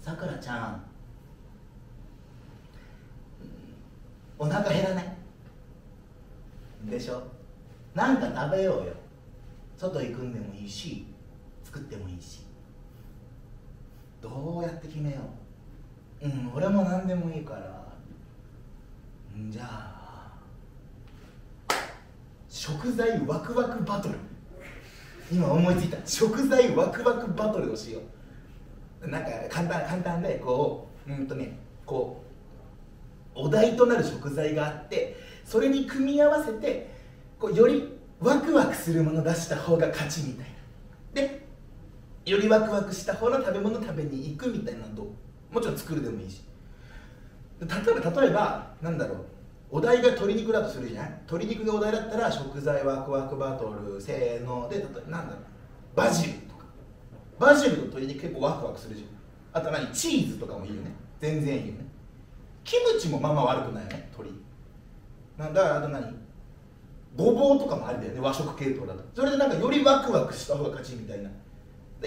さくらちゃん。お腹減らない。でしょ？なんか食べようよ。外行くんでもいいし作ってもいいし。どうやって決めよう？うん俺も何でもいいから。んじゃあ食材ワクワクバトル。今思いついた。食材ワクワクバトルをしよう。なんか簡単簡単でこううんとねこうお題となる食材があってそれに組み合わせてこうよりワクワクするもの出した方が勝ちみたいな。でよりワクワクした方の食べ物食べに行くみたいなのどうもちろん作るでもいいし。例えば例えばなんだろうお題が鶏肉だとするじゃん鶏肉がお題だったら食材ワクワクバトルせーので例えばなんだろうバジル。バジルと鶏肉結構ワクワクするじゃん。あと何？チーズとかもいいよね。全然いいよね。キムチもまあまあ悪くないよね鶏なんだからあと何？ごぼうとかもありだよね和食系統だと。それでなんかよりワクワクした方が勝ちみたいな。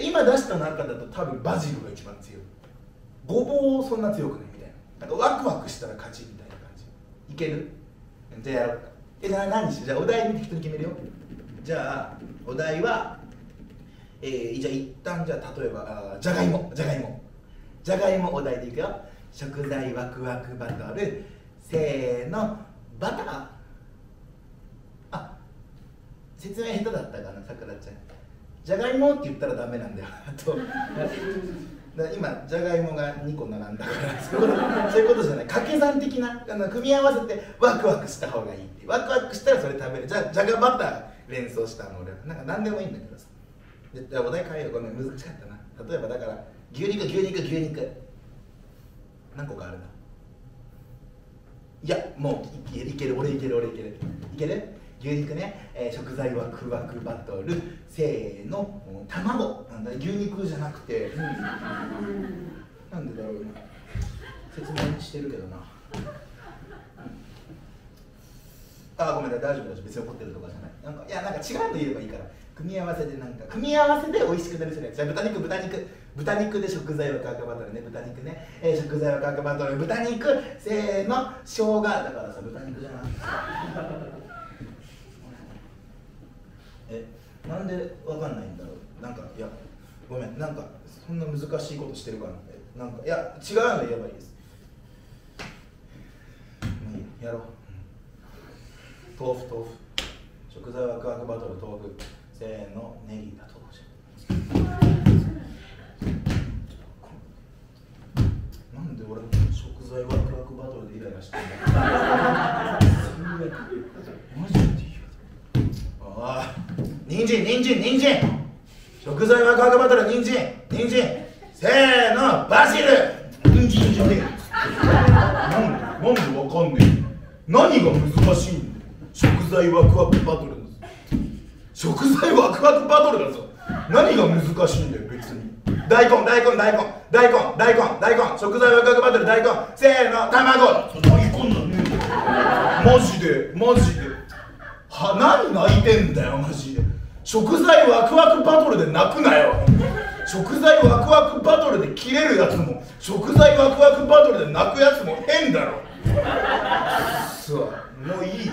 今出した中だと多分バジルが一番強い。ごぼうそんな強くないみたいな。なんかワクワクしたら勝ちみたいな感じ。いける？じゃあやろう。かえじゃあ何しよじゃあお題に適当に決めるよ。じゃあお題はえー、じゃあ一旦じゃあ例えばあじゃがいもじゃがいも。じゃがいもお題でいくよ。食材ワクワクバトル。せーの。バター。あ説明下手だったかなさくらちゃん。じゃがいもって言ったらダメなんだよ。あと今じゃがいもが2個並んだから。そういうことじゃない。掛け算的なあの組み合わせてワクワクした方がいいって。ワクワクしたらそれ食べる。じゃじゃがバター連想したの俺は。なんか何でもいいんだけどさ。でじゃあお題変えよう。ごめん難しかったな。例えばだから牛肉牛肉牛肉。何個かあるな。いやもういける俺いける俺いける。いける？牛肉ね、えー食材ワクワクバトル。せーのうん卵。なんだ牛肉じゃなくて、なんでだろうな。説明してるけどなあごめんなさい大丈夫大丈夫別に怒ってるとかじゃない。なんかいやなんか違うの言えばいいから。組み合わせでなんか組み合わせで美味しくなるそれじゃあ豚肉豚肉。豚肉で食材ワクワクバトルね。豚肉ね、えー食材ワクワクバトル。豚肉せーの生姜。だからさ豚肉じゃなくてえなんでわかんないんだろう。なんかいやごめんなんかそんな難しいことしてるかなえなんかいや違うの言えばいいです。やろう。豆腐豆腐食材ワクワクバトル豆腐せーのネギだ豆腐じゃんなんで俺食材ワクワクバトルでイライラしてんだマジでいいよああ人参人参人参食材ワクワクバトル人参人参せーのバジル人参じゃねえなんでなんでわかんねえ何が難しいんだよ食材ワクワクバトル食材ワクワクバトルだぞ何が難しいんだよ別に。大根大根大根大根大根大根食材ワクワクバトル大根。せーの卵。大根だねマジでマジで。は何泣いてんだよマジで。食材ワクワクバトルで泣くなよ。食材ワクワクバトルで切れるやつも食材ワクワクバトルで泣くやつも変だろそうもういいよ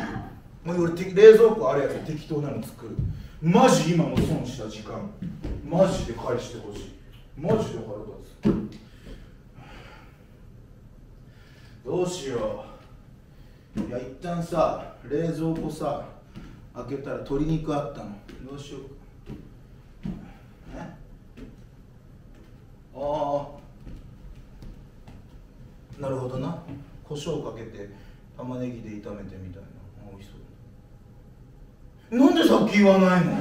もう俺て冷蔵庫あるやつ適当なの作る。マジ今の損した時間。マジで返してほしい。マジで腹立つ。どうしよう。いや一旦さ冷蔵庫さ開けたら鶏肉あったの。どうしようか。ああ。なるほどな。胡椒かけて玉ねぎで炒めてみたいな。あ美